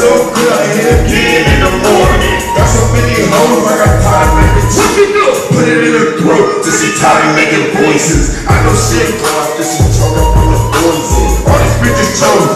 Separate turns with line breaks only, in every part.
so good I again in the morning. Got so many hoes, I got tired of it. What you do? Put it in her throat, to see Tommy making voices. I know shit, girl, just she choke up on the voices. All these bitches chose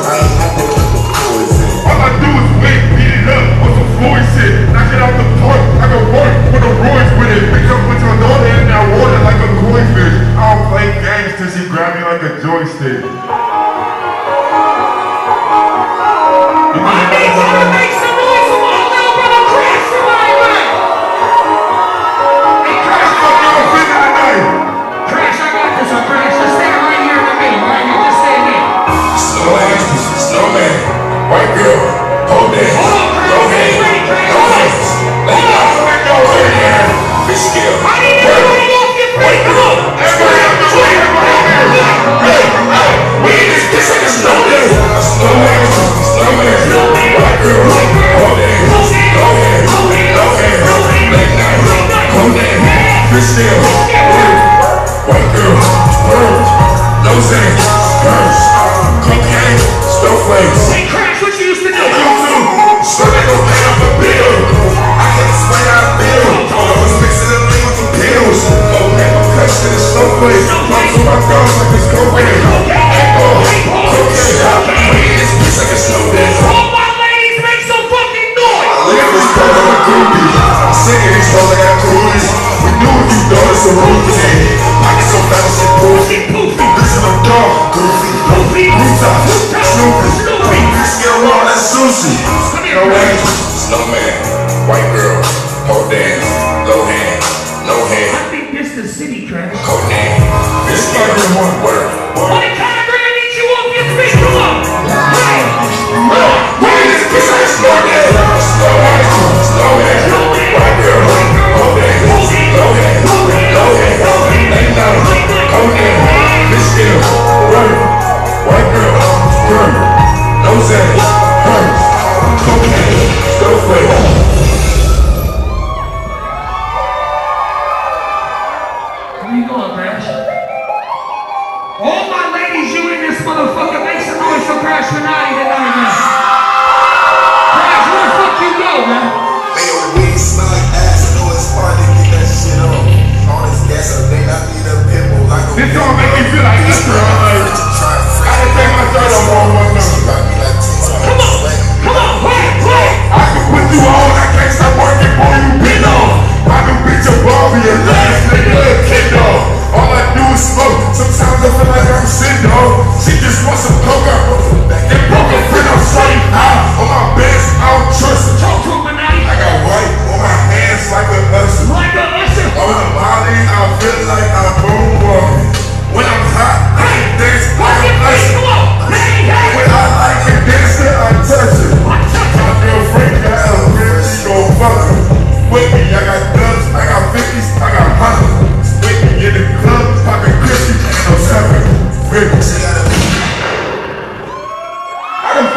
아,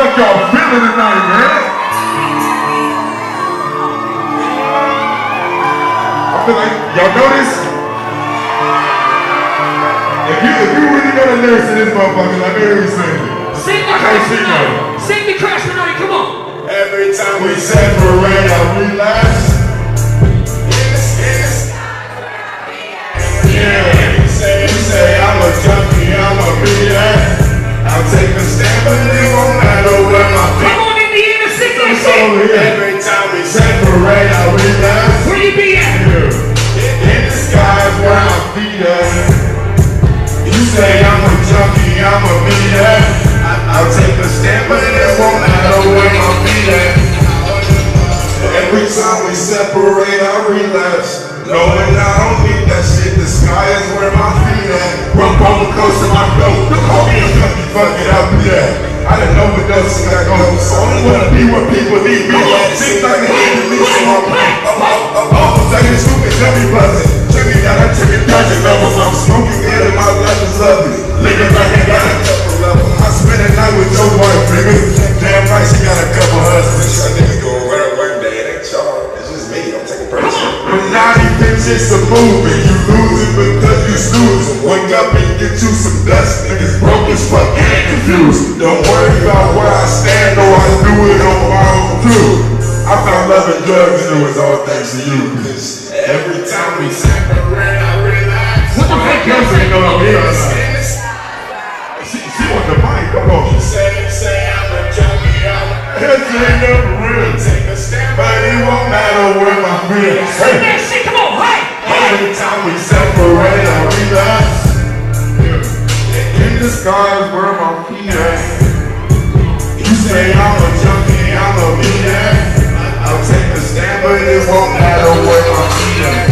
what
y'all feeling tonight, man. I feel like, y'all notice? If you, if you really got a lyrics to this motherfucker, like every single. Sing
the crash
tonight.
Sing the crash tonight, come on.
Every time we separate, I realize. Yeah, say, say, I'm a junkie, I'm a millionaire. I'll take a stand, but it won't because I go. I only wanna be where people need me. Things like the heat and me, so I'm I'm almost like a stupid dummy buzzing. Check me down, I check it down, levels. I'm smoking good and my life is lovely. Living like I got a couple levels. I spend a night with your wife, baby. Damn right, she got a couple husbands.
I nigga go right one day, it ain't y'all. It's just me, I'm taking praise.
But now you think it's a movie, you losing because you snoozing. Wake up and get you some dust, niggas broke as fuck and confused. Don't worry about it was all thanks to you. Cause every time we separate, I realize.
What the fuck y'all
say?
say?
No, no, She, she want the mic. Come on. Say, say I'm a junkie. I'm a. This ain't never real. Take a step, but it won't matter where my feelings.
Sing
won't matter where my feet at.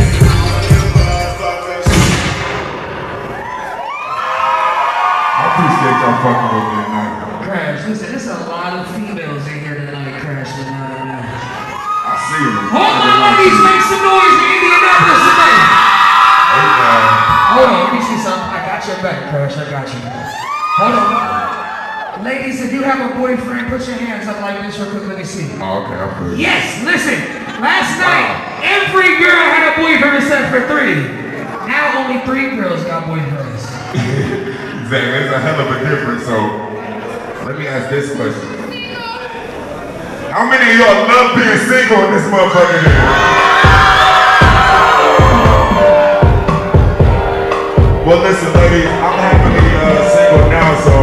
I appreciate y'all fucking with me tonight.
Krash, listen, there's a lot of females in here tonight, Krash. What I
see you.
All my ladies make some noise in Indianapolis tonight.
Hey, man.
Hold on, let me see something. I got your back, Krash. I got you. Hold on. Ladies, if you have a boyfriend, put your hands up like this real quick. Let me see.
Oh, okay, I feel you.
Yes, listen. Last night, every girl had a boyfriend except for three. Now only three girls got boyfriends.
Exactly, there's a hell of a difference. So, let me ask this question. How many of y'all love being single in this motherfucker here? Well, listen, ladies, I'm happily uh, single now, so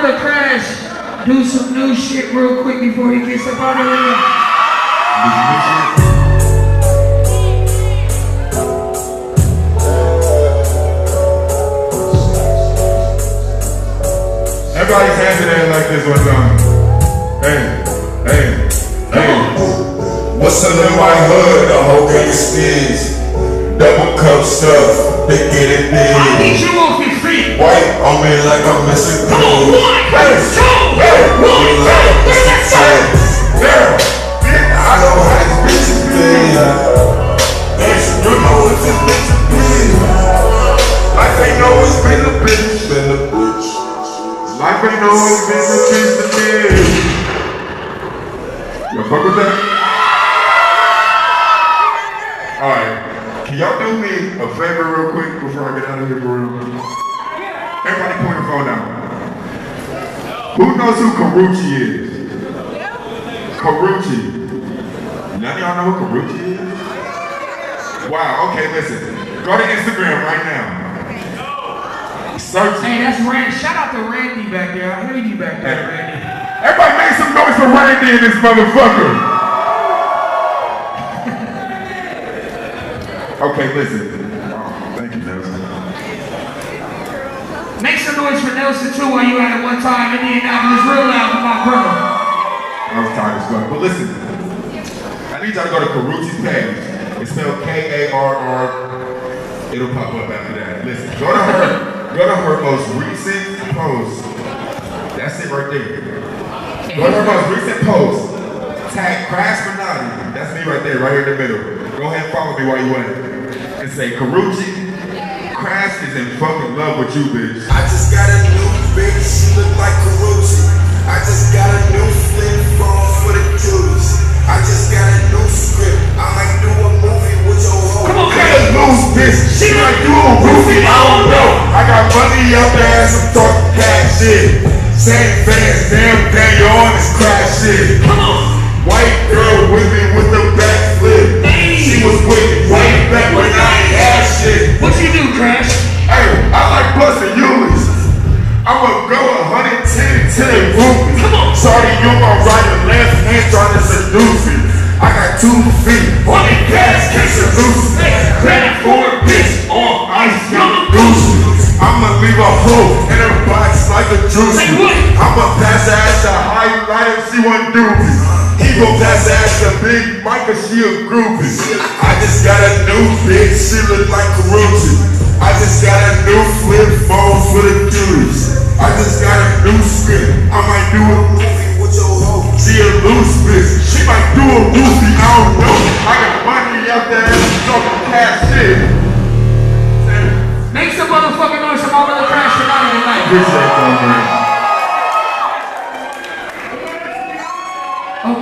brother Krash do some new shit real quick before he gets up out of here?
Everybody's hands in the air like this one time. Hey, hey, hey. What's up in my hood? The whole gang speeds. Double cup stuff. They get it big.
Need you off your feet.
White on me like I'm missing glue.
one, two, one, two, three, let's go.
Girl, I know how these bitches feel. Bitch, you know it's a bitch be. Life ain't always been a bitch, been a bitch. Life ain't always been a bitch to me. You fuck with that? Alright, can y'all do me a favor real quick before I get out of here for real? Everybody point your phone down. Who knows who Karuchi is? Karuchi. None of y'all know who Karuchi is? Wow, okay, listen. Go to Instagram right now. Search
Hey, that's Randy. Shout out to Randy back there. I hear you back there, Randy.
Everybody make some noise for Randy in this motherfucker. okay, listen. Oh, thank you, Nelson.
For Nelson too while you at it one time. Indianapolis real loud for my brother.
I was tired as fuck. But listen, I need y'all to go to Karuchi's page. It's spelled K-A-R-R. It'll pop up after that. Listen, go to her, go to her most recent post. That's it right there. Go to her most recent post. Tag Krash Minati. That's me right there, right here in the middle. Go ahead and follow me while you at it. And say Karuchi Krash is in fucking love with you, bitch.
I just got a new bitch, she look like Karuchi. I just got a new flip phone for the cuties. I just got a new script. I might do a movie with your hoe.
Come on,
Hey,
Krash.
loose bitch, she like you a roofie, I don't know. I got money up there and some talk cash shit. Same fans, damn damn, you on this crash shit.
Come on.
White girl with me Big cause she a groupie. I just got a new bitch, she look like Karuchi. I just got a new flip phone for the cuties. I just got a new script, I might do a
Movie with your hoe.
she a loose bitch, she might do a roofie, I don't know. I got money out there and some talking cash shit.
Make some motherfucking noise my brother Krash tonight.
Appreciate that, man.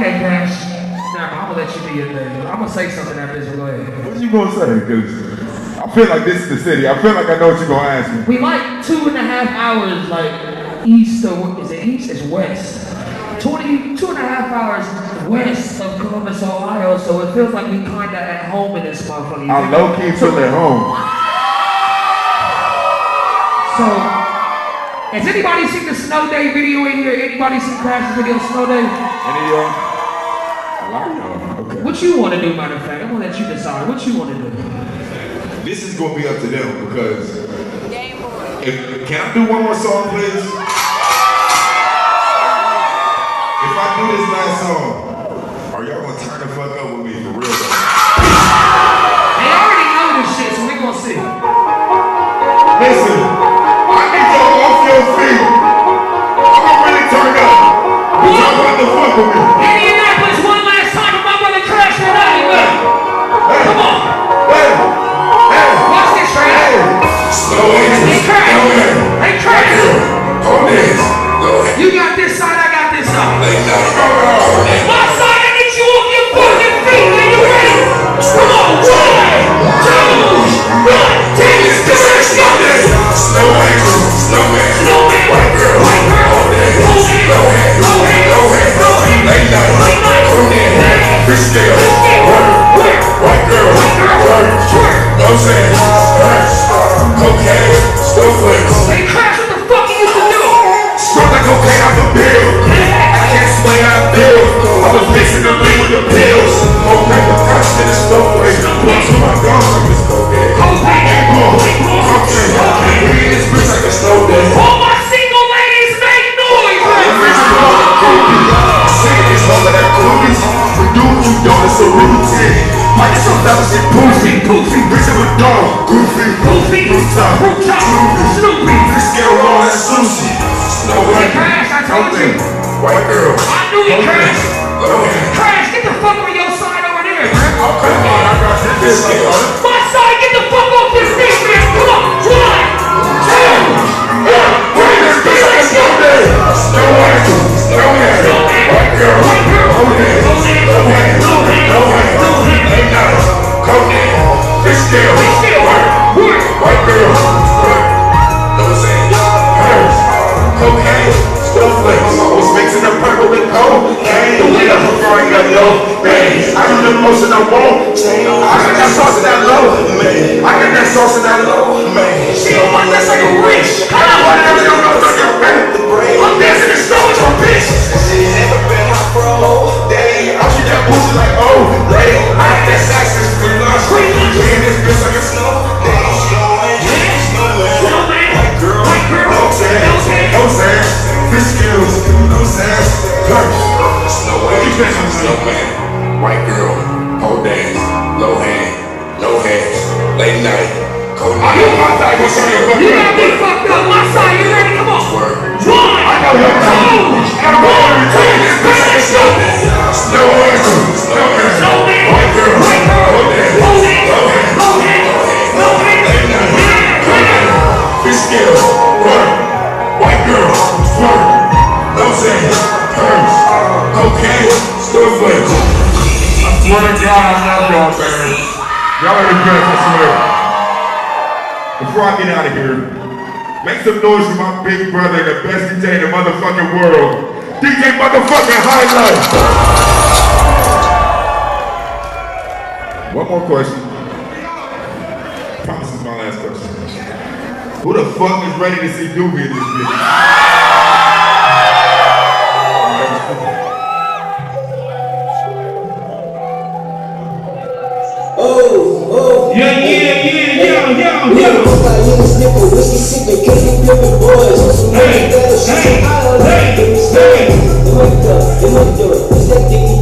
Okay, I'm gonna let you do your thing. I'm gonna say something after this. Go ahead.
What you gonna say? Cause I feel like this is the city. I feel like I know what you're gonna ask me.
We like two and a half hours, like east or is it east? It's west. 20, two and a half hours west of Columbus, Ohio. So it feels like we kinda at home in this motherfucker.
I low key feel at home.
So, has anybody seen the Snow Day video in here? Anybody seen Krash's video Snow Day?
Any of y'all? A lot. Okay.
What you want to do, matter of fact? I'm gonna let you decide. What you want to do?
This is gonna be up to them because if can I do one more song, please? If I do this last song, are y'all gonna turn the fuck up with me for real? though?
They already know this shit, so we gonna see.
Listen, I need y'all off your feet. I'm really turned up. But y'all want to fuck with me.
Some fellas get poofy, poofy. With dog, goofy.
Goofy.
Rooftop,
Rooftop. Snoopy.
Fish scale raw and sushi. Snow white.
Krash, I told you.
White girl.
I knew you,
Krash.
Krash, get the fuck on your side over there, man.
Okay, man, I got scale.
My side, get the fuck off this thing, man. Come on. One, two.
Bring this bitch like snow day. Snow white. Snow hand. White girl.
White girl.
Low hand.
Low hand.
noise for my big brother, the best DJ in the motherfucking world. DJ motherfucking High Life. One more question. Promise is my last question. Who the fuck is ready to see Doobie in this
bitch?
I'm. Put my little snipper, whiskey sipping,
hey, hey, hey, hey,
hey, hey, hey, hey,